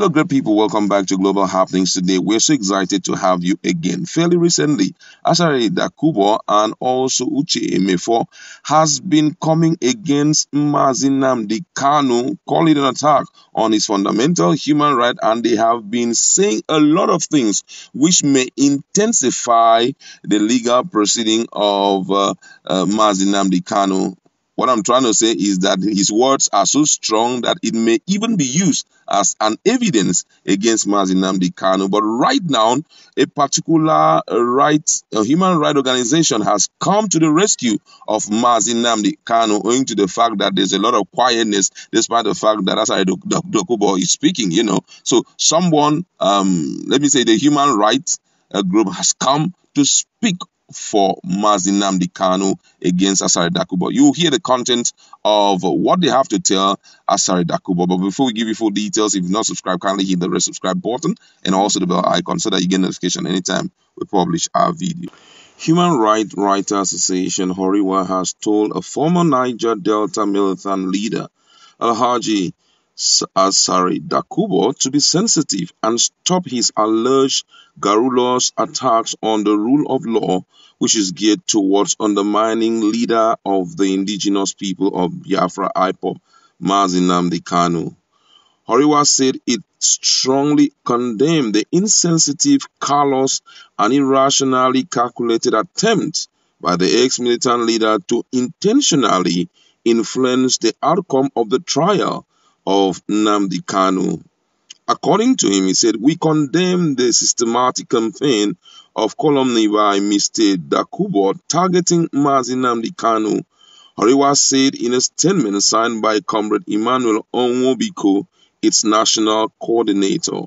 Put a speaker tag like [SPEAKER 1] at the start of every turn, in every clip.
[SPEAKER 1] Hello, great people. Welcome back to Global Happenings today. We're so excited to have you again. Fairly recently, Asari Dakubo and also Uche Emefo has been coming against Mazinam Kanu, calling an attack on his fundamental human right, and they have been saying a lot of things which may intensify the legal proceeding of uh, uh, Kanu what I'm trying to say is that his words are so strong that it may even be used as an evidence against Mazi Nnamdi Kanu. But right now, a particular right, a human rights organization has come to the rescue of Mazi Nnamdi Kanu, owing to the fact that there's a lot of quietness, despite the fact that Asari Dokubo is speaking, you know. So someone, um, let me say the human rights uh, group has come to speak for Mazi Nnamdi Kanu against Asari Dakubo. You hear the content of what they have to tell Asari Dakubo. But before we give you full details, if you're not subscribed, kindly hit the red subscribe button and also the bell icon so that you get notification anytime we publish our video. Human Rights Writers Association HURIWA has told a former Niger Delta militant leader, Alhaji Asari Dakubo, to be sensitive and stop his alleged garrulous attacks on the rule of law which is geared towards undermining leader of the indigenous people of Biafra IPOB, Mazi Nnamdi Kanu. HURIWA said it strongly condemned the insensitive, callous, and irrationally calculated attempt by the ex-militant leader to intentionally influence the outcome of the trial of Nnamdi Kanu. According to him, he said, We condemn the systematic campaign of calumny by Mr. Dakubo targeting Mazi Nnamdi Kanu. HURIWA said in a statement signed by Comrade Emmanuel Onwubiko, its national coordinator.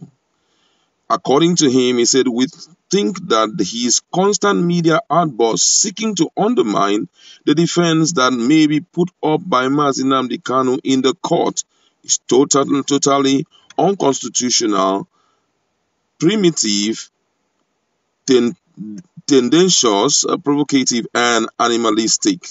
[SPEAKER 1] According to him, he said, We think that his constant media outbursts seeking to undermine the defense that may be put up by Mazi Nnamdi Kanu in the court is totally, totally unconstitutional, primitive, ten, tendentious, uh, provocative, and animalistic.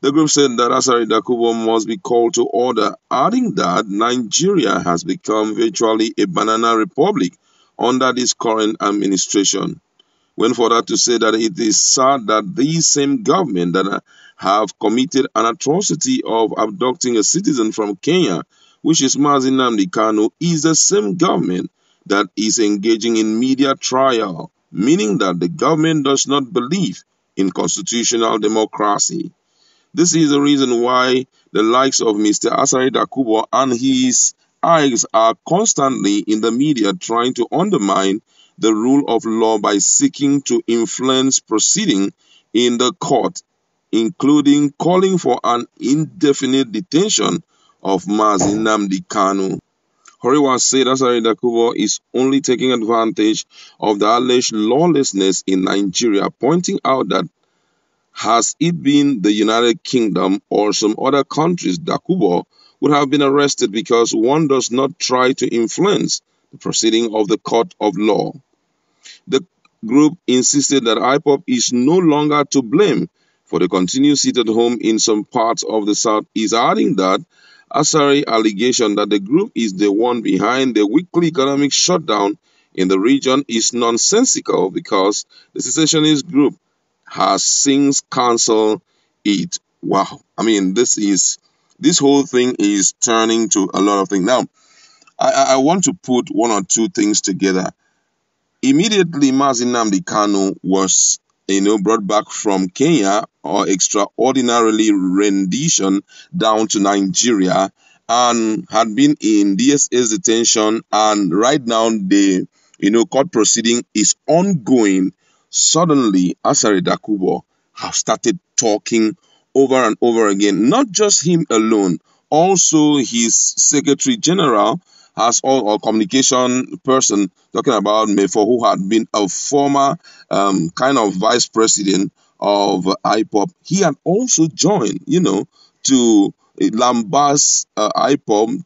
[SPEAKER 1] The group said that Asari Dakubo must be called to order, adding that Nigeria has become virtually a banana republic under this current administration. Went further to say that it is sad that these same government that have committed an atrocity of abducting a citizen from Kenya which is Mazi Nnamdi Kanu, is the same government that is engaging in media trial, meaning that the government does not believe in constitutional democracy. This is the reason why the likes of Mr. Asari Dakubo and his eyes are constantly in the media trying to undermine the rule of law by seeking to influence proceeding in the court, including calling for an indefinite detention of Mazi Nnamdi Kanu. HURIWA said Asari Dakubo is only taking advantage of the alleged lawlessness in Nigeria, pointing out that has it been the United Kingdom or some other countries, Dakubo would have been arrested because one does not try to influence the proceeding of the court of law. The group insisted that IPOB is no longer to blame for the continued sit at home in some parts of the South, is adding that Asari allegation that the group is the one behind the weekly economic shutdown in the region is nonsensical because the secessionist group has since cancelled it. Wow. I mean, this is this whole thing is turning to a lot of things. Now, I, I want to put one or two things together. Immediately, Mazi Nnamdi Kanu was you know, brought back from Kenya or extraordinarily rendition down to Nigeria and had been in DSS detention and right now the you know court proceeding is ongoing. Suddenly, Asari Dakubo have started talking over and over again. Not just him alone, also his Secretary General has all a communication person talking about Mefor, who had been a former um, kind of vice president of IPOB. He had also joined, you know, to lambast uh, IPOB,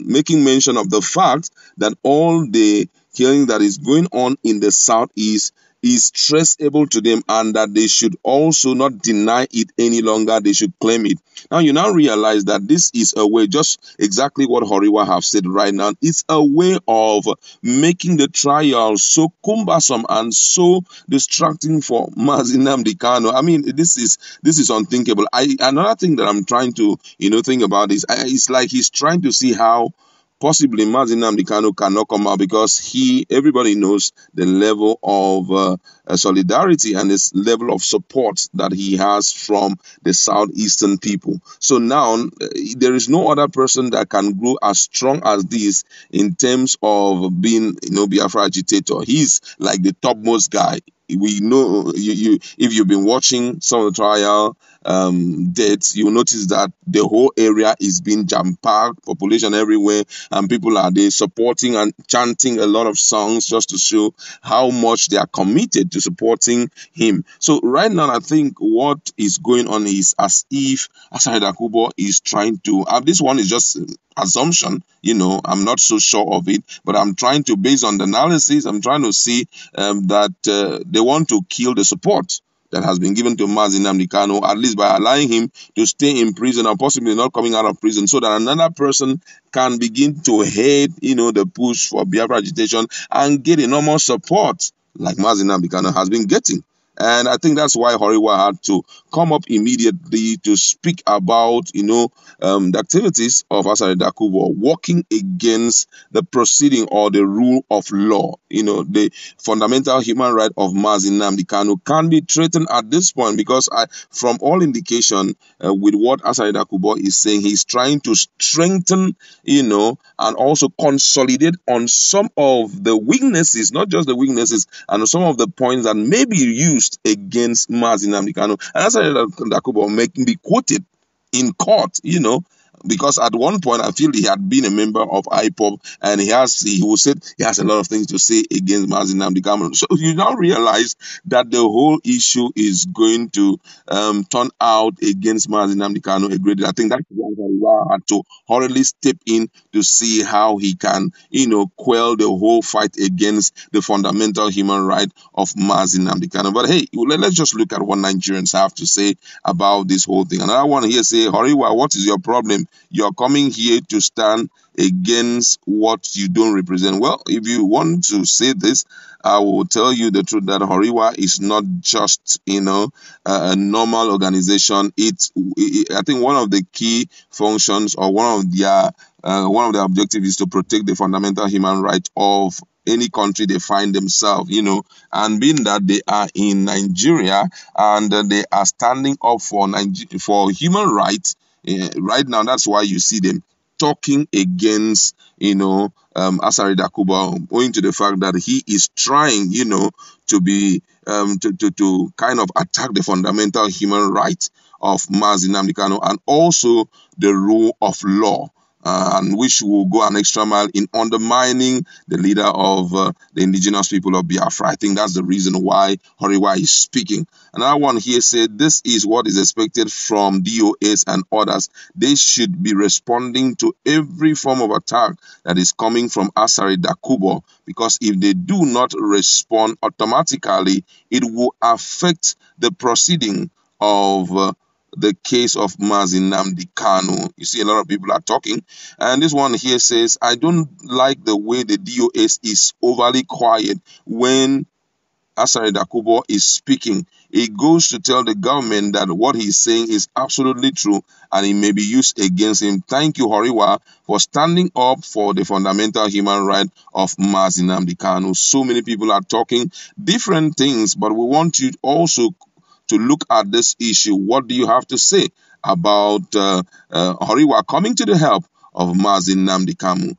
[SPEAKER 1] making mention of the fact that all the killing that is going on in the southeast is traceable to them and that they should also not deny it any longer. They should claim it. Now, you now realize that this is a way, just exactly what HURIWA have said right now. It's a way of making the trial so cumbersome and so distracting for Mazi Nnamdi Kanu. I mean, this is this is unthinkable. I another thing that I'm trying to you know think about is I, it's like he's trying to see how possibly Mazi Nnamdi Kanu cannot come out because he, everybody knows the level of uh, uh, solidarity and this level of support that he has from the southeastern people. So now uh, there is no other person that can grow as strong as this in terms of being, you know, Biafra agitator. He's like the topmost guy we know you, you if you've been watching some of the trial um dates you'll notice that the whole area is being jam-packed population everywhere and people are there supporting and chanting a lot of songs just to show how much they are committed to supporting him. So right now i think what is going on is as if Asari Dakubo is trying to uh, this one is just assumption you know i'm not so sure of it but i'm trying to based on the analysis i'm trying to see um, that uh, they want to kill the support that has been given to Mazi Nnamdi Kanu, at least by allowing him to stay in prison or possibly not coming out of prison, so that another person can begin to head, you know, the push for Biafra agitation and get enormous support like Mazi Nnamdi Kanu has been getting. And I think that's why HURIWA had to come up immediately to speak about, you know, um, the activities of Asari Dakubo working against the proceeding or the rule of law. You know, the fundamental human right of Mazi Nnamdi Kanu can be threatened at this point because I, from all indication, uh, with what Asari Dakubo is saying, he's trying to strengthen, you know, and also consolidate on some of the weaknesses, not just the weaknesses, and some of the points that may be used used against Mazi Nnamdi Kanu. And that's why Dakubo making be quoted in court, you know, because at one point I feel he had been a member of IPOB and he has he will say he has a lot of things to say against Mazi Nnamdi So you now realize that the whole issue is going to um, turn out against Mazi Nnamdi a great I think that's why HURIWA had to hurriedly step in to see how he can, you know, quell the whole fight against the fundamental human right of Mazi Nnamdi But hey, let's just look at what Nigerians have to say about this whole thing. Another one here say, HURIWA, what is your problem? You're coming here to stand against what you don't represent. Well, if you want to say this, I will tell you the truth that HURIWA is not just, you know, a, a normal organization. It's, it, I think one of the key functions or one of their, uh, one of the objectives is to protect the fundamental human right of any country they find themselves, you know, and being that they are in Nigeria and they are standing up for Niger- for human rights, uh, right now, that's why you see them talking against, you know, um, Asari Dakubo, owing to the fact that he is trying, you know, to be, um, to, to, to kind of attack the fundamental human right of Mazi Nnamdi Kanu and also the rule of law uh, and which will go an extra mile in undermining the leader of uh, the indigenous people of Biafra. I think that's the reason why HURIWA is speaking. Another one here said, This is what is expected from DOS and others. They should be responding to every form of attack that is coming from Asari Dakubo because if they do not respond automatically, it will affect the proceeding of uh, the case of Mazi Nnamdi Kanu. You see, a lot of people are talking. And this one here says, I don't like the way the DOS is overly quiet when Asari Dakubo is speaking. It goes to tell the government that what he's saying is absolutely true and it may be used against him. Thank you, HURIWA, for standing up for the fundamental human right of Mazi Nnamdi Kanu. So many people are talking different things, but we want you also to look at this issue. What do you have to say about uh, uh, HURIWA coming to the help of Mazi Nnamdi Kanu?